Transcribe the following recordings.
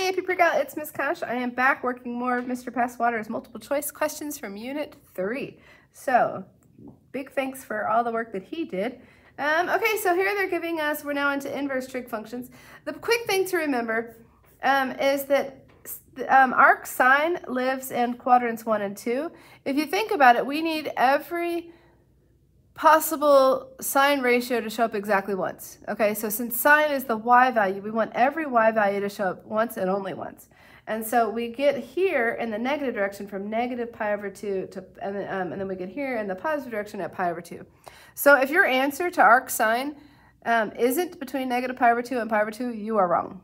Howdy, AP Pre-Cal, it's Miss Kosh. I am back working more of Mr. Passwater's multiple choice questions from Unit 3. So, big thanks for all the work that he did. Um, okay, so here they're giving us, we're now into inverse trig functions. The quick thing to remember um, is that um, arc sine lives in quadrants 1 and 2. If you think about it, we need every possible sine ratio to show up exactly once. Okay, so since sine is the y value, we want every y value to show up once and only once. And so we get here in the negative direction from negative pi over 2 to, and then, um, and then we get here in the positive direction at pi over 2. So if your answer to arc sine um, isn't between negative pi over 2 and pi over 2, you are wrong.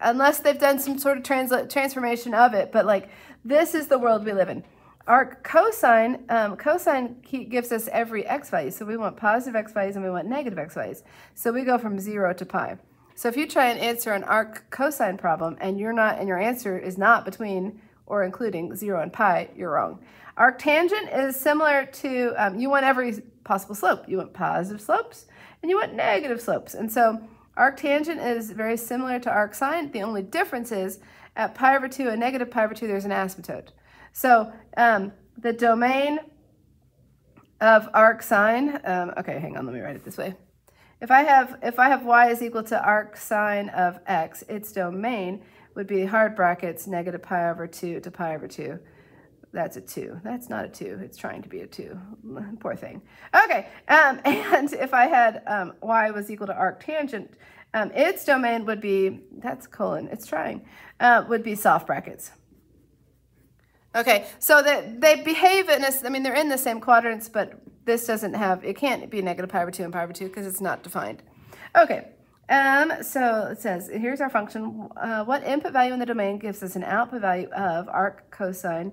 Unless they've done some sort of transformation of it, but like this is the world we live in. Arc cosine, um, cosine gives us every x value. So we want positive x values and we want negative x values. So we go from 0 to pi. So if you try and answer an arc cosine problem and you're not, and your answer is not between or including 0 and pi, you're wrong. Arctangent is similar to, um, you want every possible slope. You want positive slopes and you want negative slopes. And so arctangent is very similar to arcsine. The only difference is at pi over 2 and negative pi over 2, there's an asymptote. So um, the domain of arc sine, um, okay, hang on, let me write it this way. If I have if I have y is equal to arc sine of x, its domain would be hard brackets negative pi over 2 to pi over 2. That's a 2. That's not a 2. It's trying to be a 2. Poor thing. Okay, um, and if I had um, y was equal to arc tangent, um, its domain would be, that's colon, it's trying, uh, would be soft brackets. Okay, so that they behave in I mean, they're in the same quadrants, but this doesn't have, it can't be negative pi over 2 and pi over 2 because it's not defined. Okay, um, so it says, here's our function. Uh, what input value in the domain gives us an output value of arc cosine?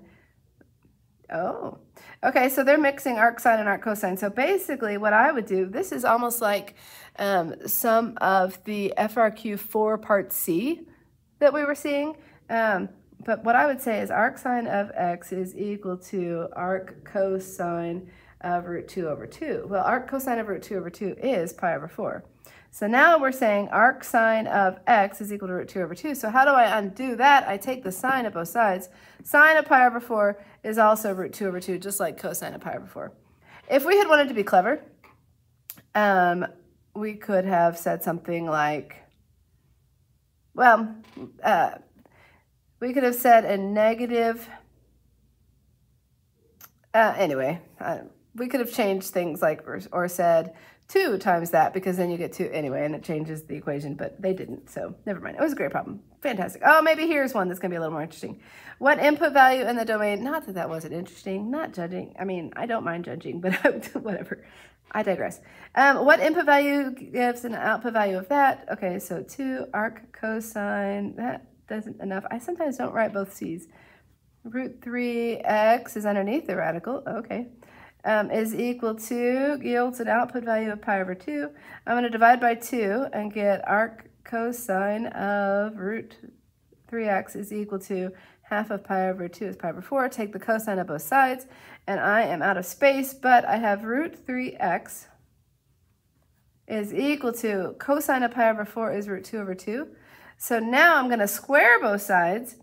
Oh, okay, so they're mixing arc sine and arc cosine. So basically what I would do, this is almost like um, some of the FRQ4 part C that we were seeing. Um, but what I would say is arc sine of x is equal to arc cosine of root 2 over 2. Well, arc cosine of root 2 over 2 is pi over 4. So now we're saying arc sine of x is equal to root 2 over 2. So how do I undo that? I take the sine of both sides. Sine of pi over 4 is also root 2 over 2, just like cosine of pi over 4. If we had wanted to be clever, um, we could have said something like, well, uh, we could have said a negative, uh, anyway, uh, we could have changed things like, or, or said 2 times that because then you get 2 anyway and it changes the equation, but they didn't, so never mind. It was a great problem. Fantastic. Oh, maybe here's one that's going to be a little more interesting. What input value in the domain, not that that wasn't interesting, not judging. I mean, I don't mind judging, but whatever. I digress. Um, what input value gives an output value of that? Okay, so 2 arc cosine, that doesn't enough. I sometimes don't write both C's. Root 3x is underneath the radical. Okay. Um, is equal to, yields an output value of pi over 2. I'm going to divide by 2 and get arc cosine of root 3x is equal to half of pi over 2 is pi over 4. Take the cosine of both sides, and I am out of space, but I have root 3x is equal to cosine of pi over 4 is root 2 over 2. So now I'm going to square both sides,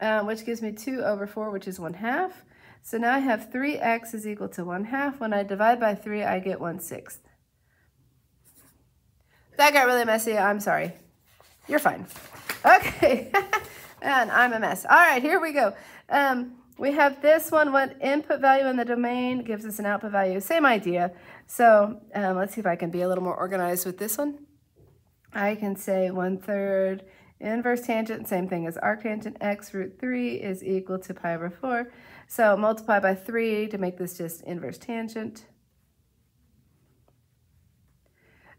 uh, which gives me 2 over 4, which is 1 half. So now I have 3x is equal to 1 half. When I divide by 3, I get 1 sixth. That got really messy. I'm sorry. You're fine. Okay. and I'm a mess. All right, here we go. Um, we have this one, what input value in the domain gives us an output value. Same idea. So um, let's see if I can be a little more organized with this one. I can say one third inverse tangent, same thing as arctangent x root 3 is equal to pi over 4. So multiply by 3 to make this just inverse tangent.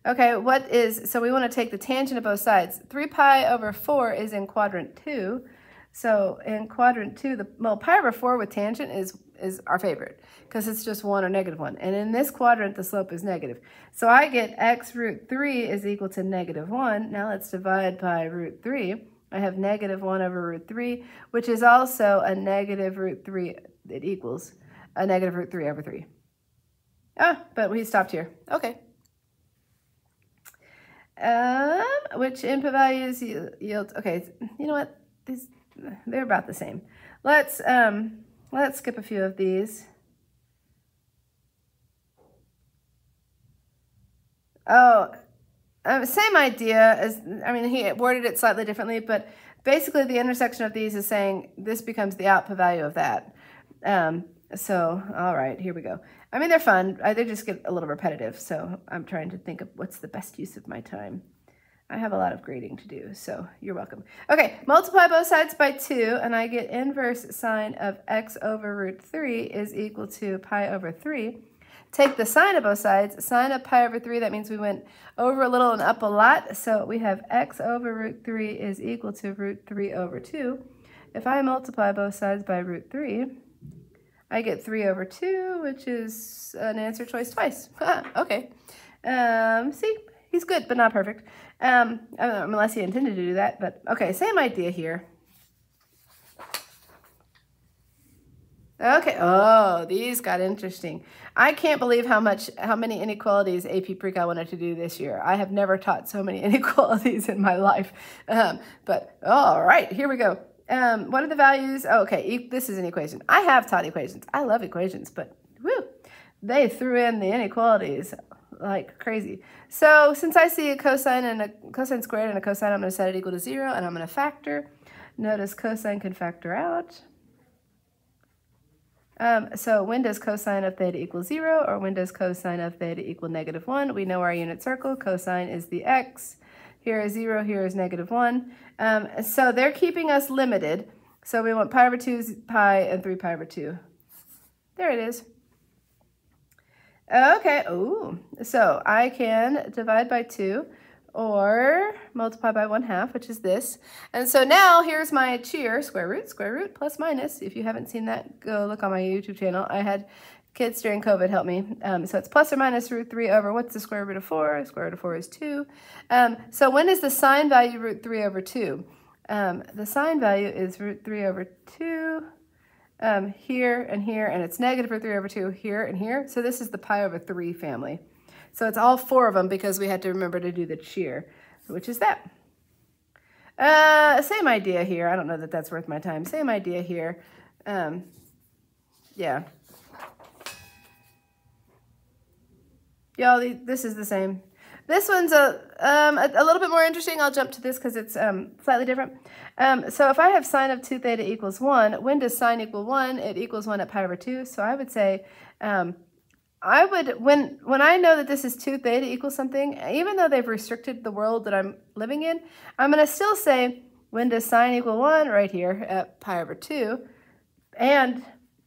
Okay, what is, so we want to take the tangent of both sides. 3 pi over 4 is in quadrant 2. So in quadrant 2, the, well, pi over 4 with tangent is is our favorite because it's just 1 or negative 1. And in this quadrant, the slope is negative. So I get x root 3 is equal to negative 1. Now let's divide by root 3. I have negative 1 over root 3, which is also a negative root 3. It equals a negative root 3 over 3. Ah, but we stopped here. Okay. Um, which input values yield, okay, you know what? these, they're about the same. Let's, um, let's skip a few of these. Oh, um, same idea as, I mean, he worded it slightly differently, but basically the intersection of these is saying this becomes the output value of that. Um, so, all right, here we go. I mean, they're fun. I, they just get a little repetitive, so I'm trying to think of what's the best use of my time. I have a lot of grading to do, so you're welcome. Okay, multiply both sides by 2, and I get inverse sine of x over root 3 is equal to pi over 3. Take the sine of both sides, sine of pi over 3, that means we went over a little and up a lot, so we have x over root 3 is equal to root 3 over 2. If I multiply both sides by root 3, I get 3 over 2, which is an answer choice twice. okay. Um, see, he's good, but not perfect. Um, unless he intended to do that, but okay, same idea here. Okay, oh, these got interesting. I can't believe how much, how many inequalities AP Pre-Cal wanted to do this year. I have never taught so many inequalities in my life. Um, but, all right, here we go. Um, what are the values? Oh, okay, e this is an equation. I have taught equations. I love equations, but whoo, they threw in the inequalities like crazy. So since I see a cosine and a cosine squared and a cosine, I'm going to set it equal to zero, and I'm going to factor. Notice cosine can factor out. Um, so when does cosine of theta equal 0 or when does cosine of theta equal negative 1? We know our unit circle. Cosine is the x. Here is 0. Here is negative 1. Um, so they're keeping us limited. So we want pi over 2 pi and 3 pi over 2. There it is. Okay. Ooh. So I can divide by 2 or multiply by 1 half, which is this. And so now here's my cheer, square root, square root, plus minus. If you haven't seen that, go look on my YouTube channel. I had kids during COVID help me. Um, so it's plus or minus root 3 over, what's the square root of 4? Square root of 4 is 2. Um, so when is the sine value root 3 over 2? Um, the sine value is root 3 over 2 um, here and here, and it's negative root 3 over 2 here and here. So this is the pi over 3 family. So it's all four of them because we had to remember to do the cheer, which is that. Uh, same idea here. I don't know that that's worth my time. Same idea here. Um, yeah. Y'all, this is the same. This one's a, um, a, a, little bit more interesting. I'll jump to this because it's um, slightly different. Um, so if I have sine of 2 theta equals 1, when does sine equal 1? It equals 1 at pi over 2. So I would say um, I would, when, when I know that this is 2 theta equals something, even though they've restricted the world that I'm living in, I'm going to still say, when does sine equal 1? Right here at pi over 2, and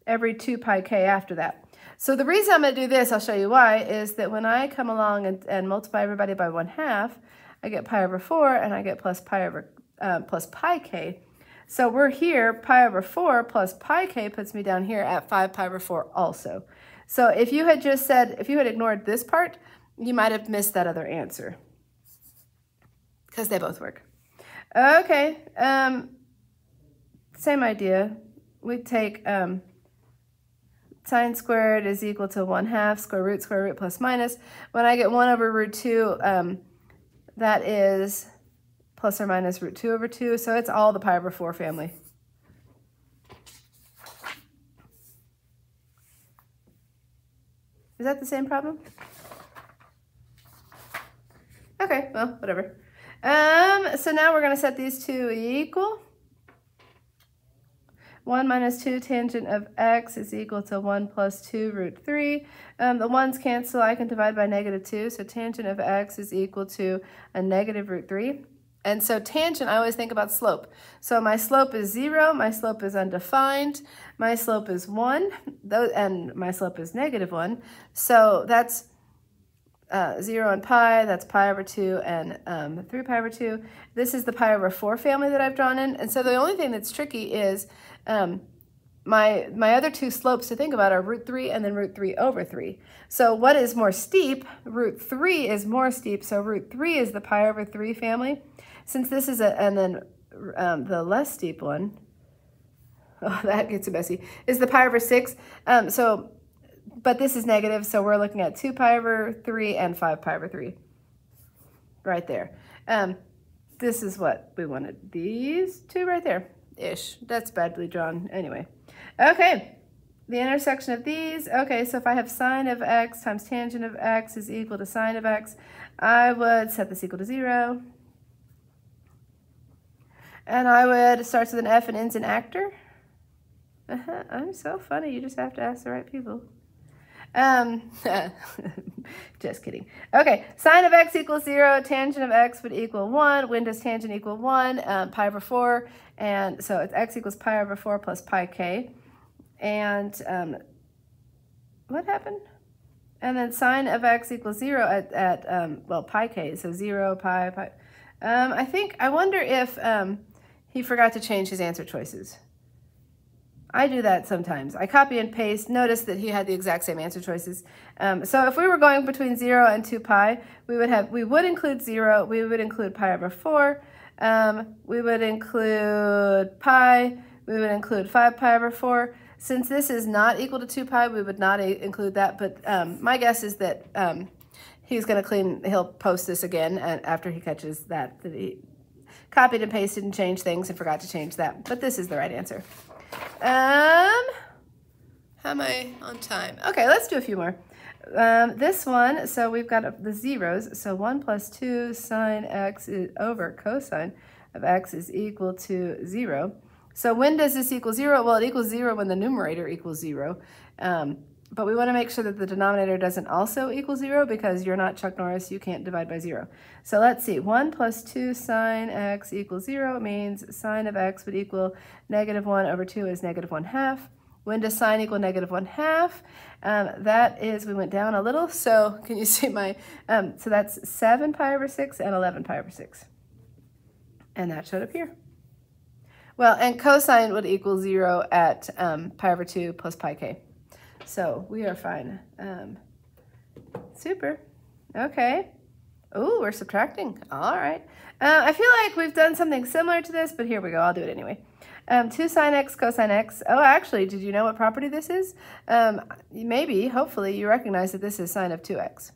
every 2 pi k after that. So the reason I'm going to do this, I'll show you why, is that when I come along and, and multiply everybody by 1 half, I get pi over 4, and I get plus pi over uh, plus pi k. So we're here, pi over 4 plus pi k puts me down here at 5 pi over 4 also. So if you had just said, if you had ignored this part, you might have missed that other answer because they both work. Okay, um, same idea. We take um, sine squared is equal to 1 half square root square root plus minus. When I get 1 over root 2, um, that is plus or minus root 2 over 2. So it's all the pi over 4 family. Is that the same problem? Okay, well, whatever. Um, so now we're going to set these two equal. 1 minus 2 tangent of x is equal to 1 plus 2 root 3. Um, the 1's cancel. I can divide by negative 2. So tangent of x is equal to a negative root 3. And so tangent, I always think about slope. So my slope is zero, my slope is undefined, my slope is one, and my slope is negative one. So that's uh, zero and pi, that's pi over two and um, three pi over two. This is the pi over four family that I've drawn in. And so the only thing that's tricky is um, my, my other two slopes to think about are root 3 and then root 3 over 3. So what is more steep? Root 3 is more steep, so root 3 is the pi over 3 family. Since this is a, and then um, the less steep one, oh, that gets messy, is the pi over 6. Um, so, but this is negative, so we're looking at 2 pi over 3 and 5 pi over 3 right there. Um, this is what we wanted. These two right there, ish. That's badly drawn anyway. Okay, the intersection of these. Okay, so if I have sine of x times tangent of x is equal to sine of x, I would set this equal to zero. And I would, starts with an F and ends in actor. Uh -huh, I'm so funny, you just have to ask the right people. Um, just kidding. Okay, sine of x equals 0, tangent of x would equal 1. When does tangent equal 1? Um, pi over 4. And so it's x equals pi over 4 plus pi k. And um, what happened? And then sine of x equals 0 at, at um, well, pi k. So 0, pi, pi. Um, I think, I wonder if um, he forgot to change his answer choices. I do that sometimes. I copy and paste. Notice that he had the exact same answer choices. Um, so if we were going between 0 and 2 pi, we would have we would include 0, we would include pi over 4, um, we would include pi, we would include 5 pi over 4. Since this is not equal to 2 pi, we would not include that, but um, my guess is that um, he's going to clean, he'll post this again after he catches that, that he copied and pasted and changed things and forgot to change that. But this is the right answer. Um, how am I on time? Okay, let's do a few more. Um, this one, so we've got the zeros. So 1 plus 2 sine x is over cosine of x is equal to 0. So when does this equal 0? Well, it equals 0 when the numerator equals 0. Um, but we want to make sure that the denominator doesn't also equal 0 because you're not Chuck Norris, you can't divide by 0. So let's see, 1 plus 2 sine x equals 0 means sine of x would equal negative 1 over 2 is negative 1 half. When does sine equal negative 1 half? Um, that is, we went down a little, so can you see my, um, so that's 7 pi over 6 and 11 pi over 6. And that showed up here. Well, and cosine would equal 0 at um, pi over 2 plus pi k. So we are fine. Um, super. Okay. Oh, we're subtracting. All right. Uh, I feel like we've done something similar to this, but here we go. I'll do it anyway. Um, 2 sine x cosine x. Oh, actually, did you know what property this is? Um, maybe, hopefully, you recognize that this is sine of 2x.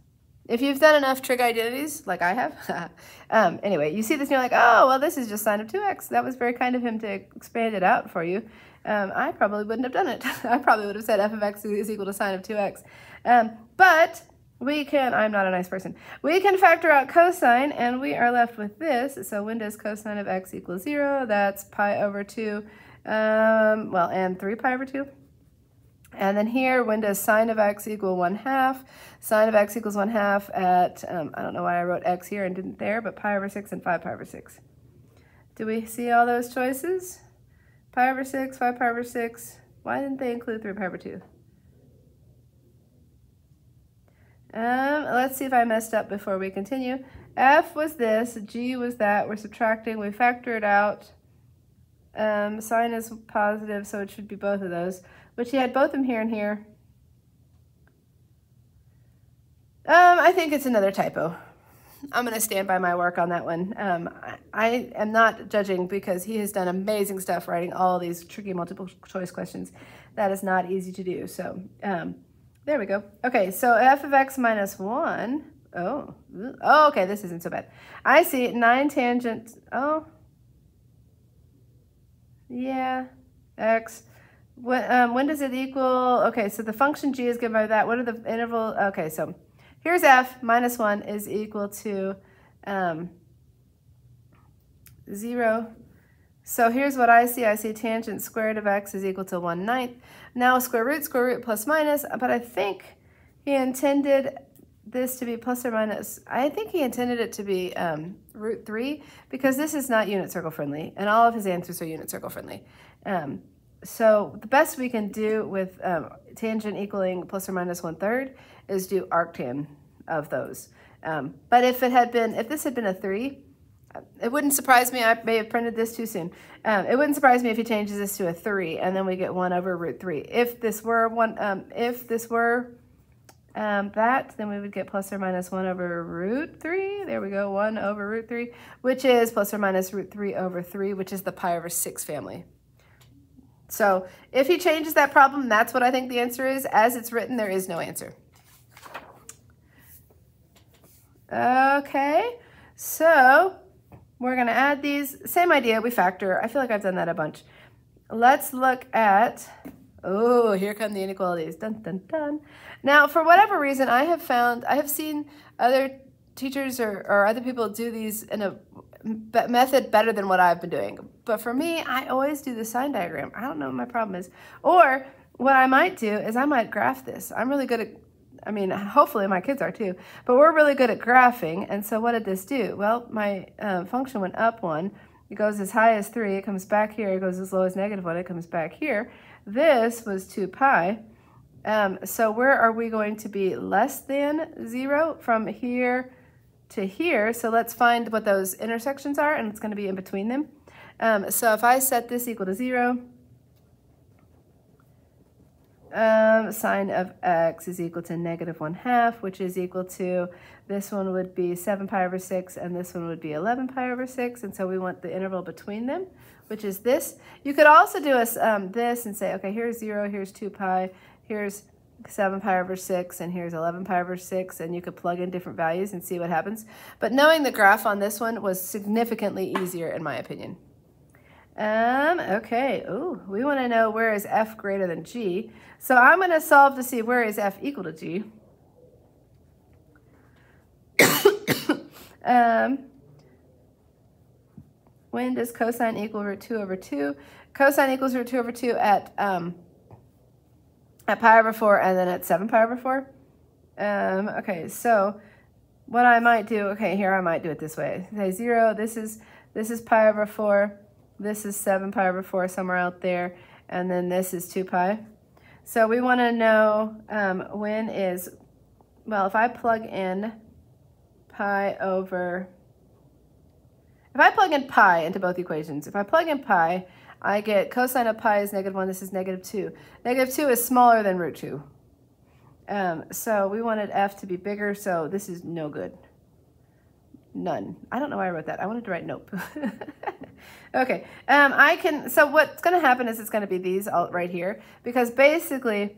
If you've done enough trig identities, like I have, um, anyway, you see this and you're like, oh, well, this is just sine of 2x. That was very kind of him to expand it out for you um, I probably wouldn't have done it. I probably would have said f of x is equal to sine of 2x. Um, but we can, I'm not a nice person, we can factor out cosine and we are left with this. So when does cosine of x equal 0? That's pi over 2, um, well, and 3 pi over 2. And then here, when does sine of x equal 1 half? Sine of x equals 1 half at, um, I don't know why I wrote x here and didn't there, but pi over 6 and 5 pi over 6. Do we see all those choices? Pi over 6, 5 pi over 6. Why didn't they include 3 pi over 2? Um, let's see if I messed up before we continue. F was this, G was that. We're subtracting, we factor it out. Um, sine is positive, so it should be both of those. But you had both of them here and here. Um, I think it's another typo. I'm going to stand by my work on that one. Um, I, I, am not judging because he has done amazing stuff writing all these tricky multiple choice questions. That is not easy to do. So um, there we go. Okay, so f of x minus 1. Oh, oh, okay, this isn't so bad. I see 9 tangent. Oh, yeah, x. When, um, when does it equal? Okay, so the function g is given by that. What are the interval? Okay, so Here's f minus 1 is equal to um, 0. So here's what I see. I see tangent squared of x is equal to 1 ninth. Now square root, square root, plus minus, but I think he intended this to be plus or minus, I think he intended it to be um, root 3 because this is not unit circle friendly and all of his answers are unit circle friendly. Um, so the best we can do with um, tangent equaling plus or minus one third is do arctan of those. Um, but if it had been, if this had been a three, it wouldn't surprise me. I may have printed this too soon. Um, it wouldn't surprise me if he changes this to a three and then we get one over root three. If this were one, um, if this were um, that, then we would get plus or minus one over root three. There we go, one over root three, which is plus or minus root three over three, which is the pi over six family. So if he changes that problem, that's what I think the answer is. As it's written, there is no answer. Okay, so we're going to add these. Same idea, we factor. I feel like I've done that a bunch. Let's look at, oh, here come the inequalities. Dun, dun, dun. Now, for whatever reason, I have found, I have seen other teachers or, or other people do these in a method better than what I've been doing. But for me, I always do the sign diagram. I don't know what my problem is. Or what I might do is I might graph this. I'm really good at I mean, hopefully my kids are too, but we're really good at graphing. And so what did this do? Well, my uh, function went up one. It goes as high as three. It comes back here. It goes as low as negative one. It comes back here. This was 2 pi. Um, so where are we going to be less than zero from here to here? So let's find what those intersections are, and it's going to be in between them. Um, so if I set this equal to zero, um, sine of x is equal to negative 1 half, which is equal to, this one would be 7 pi over 6, and this one would be 11 pi over 6, and so we want the interval between them, which is this. You could also do us um, this and say, okay, here's 0, here's 2 pi, here's 7 pi over 6, and here's 11 pi over 6, and you could plug in different values and see what happens. But knowing the graph on this one was significantly easier, in my opinion. Um, okay, ooh, we want to know where is f greater than g. So I'm going to solve to see where is f equal to g. um, when does cosine equal root 2 over 2? Cosine equals root 2 over 2 at, um, at pi over 4 and then at 7 pi over 4. Um, okay, so what I might do, okay, here I might do it this way. Say 0, this is, this is pi over 4. This is 7 pi over 4 somewhere out there. And then this is 2 pi. So we want to know um, when is, well, if I plug in pi over, if I plug in pi into both equations, if I plug in pi, I get cosine of pi is negative 1, this is negative 2. Negative 2 is smaller than root 2. Um, so we wanted f to be bigger, so this is no good. None. I don't know why I wrote that. I wanted to write nope. okay. Um, I can, so what's going to happen is it's going to be these all right here because basically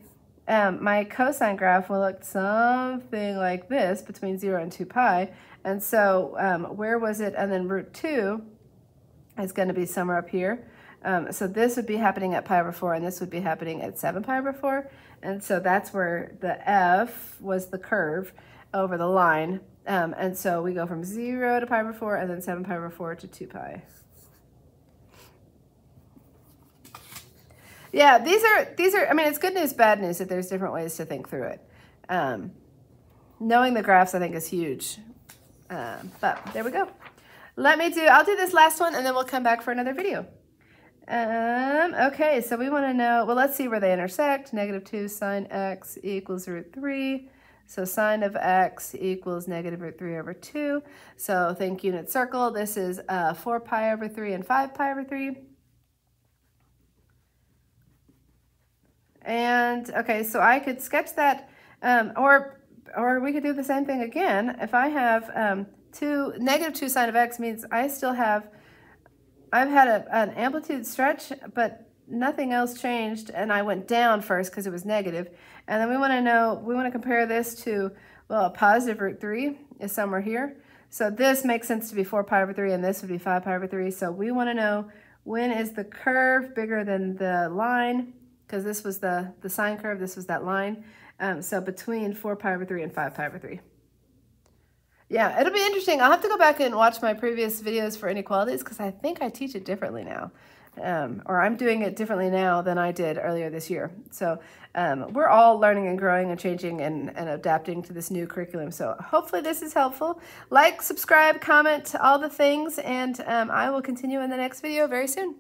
um, my cosine graph will look something like this between 0 and 2 pi. And so um, where was it? And then root 2 is going to be somewhere up here. Um, so this would be happening at pi over 4, and this would be happening at 7 pi over 4. And so that's where the f was the curve over the line. Um, and so we go from 0 to pi over 4 and then 7 pi over 4 to 2 pi. Yeah, these are, these are, I mean, it's good news, bad news that there's different ways to think through it. Um, knowing the graphs, I think, is huge. Um, but there we go. Let me do, I'll do this last one and then we'll come back for another video. Um, okay, so we want to know, well, let's see where they intersect. Negative 2 sine x equals root 3. So sine of x equals negative root 3 over 2. So think unit circle. This is uh, 4 pi over 3 and 5 pi over 3. And, okay, so I could sketch that, um, or, or we could do the same thing again. If I have um, 2, negative 2 sine of x means I still have, I've had a, an amplitude stretch, but nothing else changed and I went down first because it was negative. And then we want to know, we want to compare this to, well, a positive root 3 is somewhere here. So this makes sense to be 4 pi over 3 and this would be 5 pi over 3. So we want to know when is the curve bigger than the line because this was the, the sine curve, this was that line. Um, so between 4 pi over 3 and 5 pi over 3. Yeah, it'll be interesting. I'll have to go back and watch my previous videos for inequalities because I think I teach it differently now um, or I'm doing it differently now than I did earlier this year. So um, we're all learning and growing and changing and, and adapting to this new curriculum. So hopefully this is helpful. Like, subscribe, comment, all the things, and um, I will continue in the next video very soon.